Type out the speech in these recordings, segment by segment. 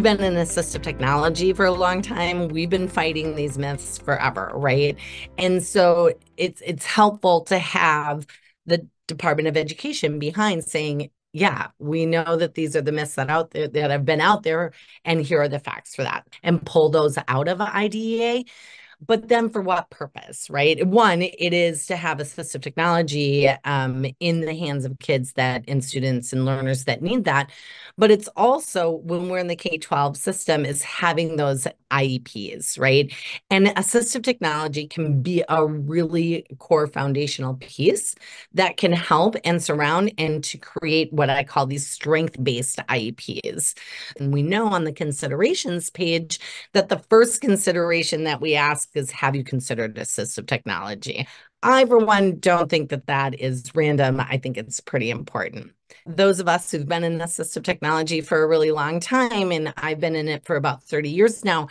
we've been in assistive technology for a long time. We've been fighting these myths forever, right? And so it's it's helpful to have the Department of Education behind saying, yeah, we know that these are the myths that out there that have been out there, and here are the facts for that, and pull those out of IDEA but then for what purpose, right? One, it is to have assistive technology um, in the hands of kids that and students and learners that need that. But it's also when we're in the K 12 system, is having those IEPs, right? And assistive technology can be a really core foundational piece that can help and surround and to create what I call these strength based IEPs. And we know on the considerations page that the first consideration that we ask is Have you considered assistive technology? I, for one, don't think that that is random. I think it's pretty important. Those of us who've been in assistive technology for a really long time, and I've been in it for about 30 years now,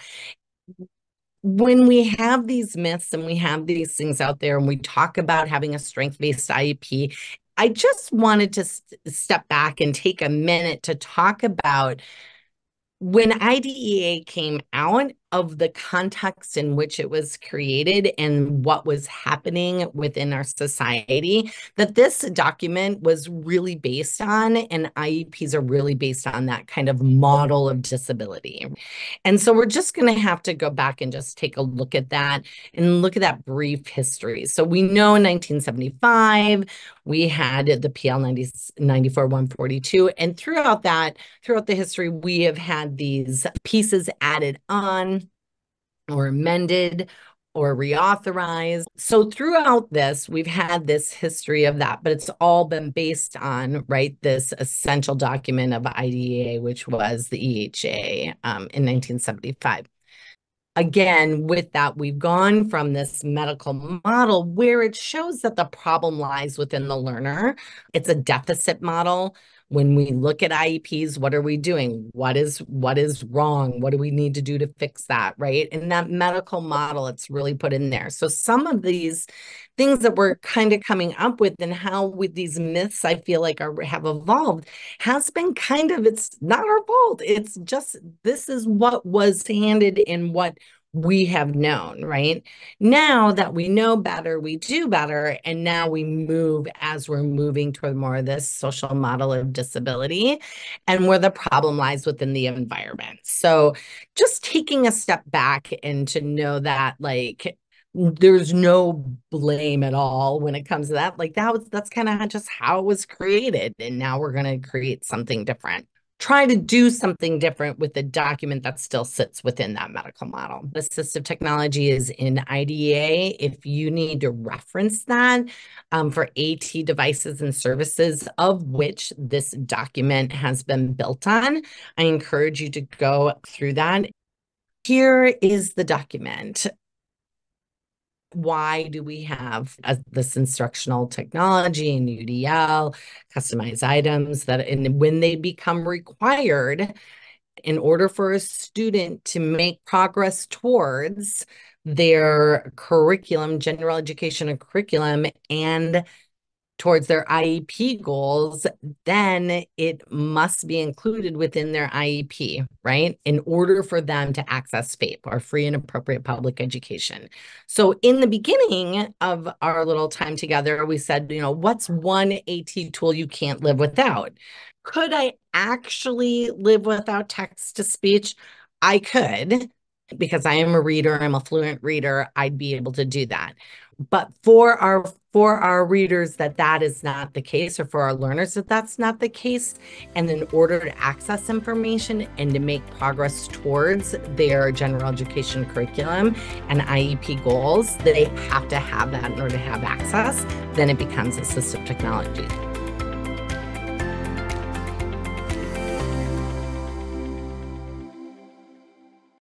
when we have these myths and we have these things out there and we talk about having a strength based IEP, I just wanted to st- step back and take a minute to talk about when IDEA came out of the context in which it was created and what was happening within our society, that this document was really based on, and IEPs are really based on that kind of model of disability. And so we're just going to have to go back and just take a look at that and look at that brief history. So we know in 1975, we had the PL 90, 94 142. And throughout that, throughout the history, we have had these pieces added on or amended or reauthorized. So throughout this, we've had this history of that, but it's all been based on, right, this essential document of IDEA, which was the EHA um, in 1975 again, with that, we've gone from this medical model where it shows that the problem lies within the learner. It's a deficit model when we look at IEPs, what are we doing? What is what is wrong? What do we need to do to fix that? Right. And that medical model, it's really put in there. So some of these things that we're kind of coming up with and how with these myths I feel like are have evolved has been kind of it's not our fault. It's just this is what was handed in what we have known, right? Now that we know better, we do better. And now we move as we're moving toward more of this social model of disability and where the problem lies within the environment. So just taking a step back and to know that, like, there's no blame at all when it comes to that. Like that was that's kind of just how it was created. And now we're to create something different try to do something different with the document that still sits within that medical model. Assistive technology is in IDEA. If you need to reference that um, for AT devices and services of which this document has been built on, I encourage you to go through that. Here is the document why do we have uh, this instructional technology and UDL, customized items that, and when they become required, in order for a student to make progress towards their curriculum, general education and curriculum, and towards their IEP goals, then it must be included within their IEP, right? In order for them to access FAPE or free and appropriate public education. So, in the beginning of our little time together, we said, you know, what's one AT tool you can't live without? Could I actually live without text to speech? I could because I am a reader, I'm a fluent reader, I'd be able to do that. But for our for our readers that that is not the case or for our learners that that's not the case. And in order to access information and to make progress towards their general education curriculum and IEP goals they have to have that in order to have access then it becomes assistive technology